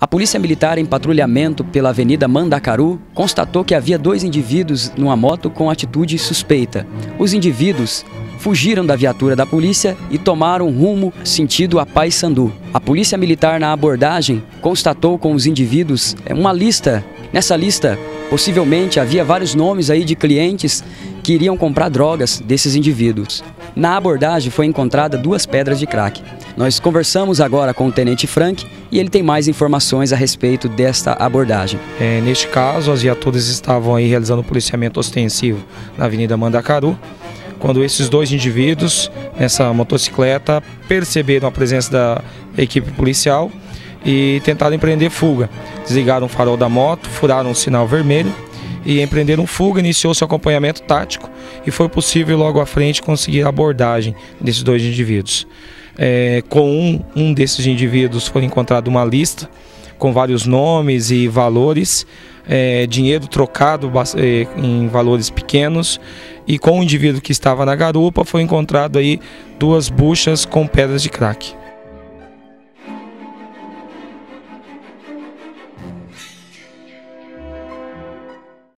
A Polícia Militar, em patrulhamento pela Avenida Mandacaru, constatou que havia dois indivíduos numa moto com atitude suspeita. Os indivíduos fugiram da viatura da polícia e tomaram rumo sentido a Paysandu. A Polícia Militar, na abordagem, constatou com os indivíduos é, uma lista. Nessa lista, possivelmente havia vários nomes aí de clientes que iriam comprar drogas desses indivíduos. Na abordagem foi encontrada duas pedras de crack. Nós conversamos agora com o Tenente Frank e ele tem mais informações a respeito desta abordagem. É, neste caso, as viaturas estavam aí realizando policiamento ostensivo na Avenida Mandacaru, quando esses dois indivíduos nessa motocicleta perceberam a presença da equipe policial e tentaram empreender fuga. Desligaram o farol da moto, furaram o sinal vermelho e empreenderam fuga, iniciou seu acompanhamento tático e foi possível logo à frente conseguir a abordagem desses dois indivíduos. É, com um, um desses indivíduos foi encontrada uma lista com vários nomes e valores, é, dinheiro trocado é, em valores pequenos e com o indivíduo que estava na garupa foi encontrado aí duas buchas com pedras de crack.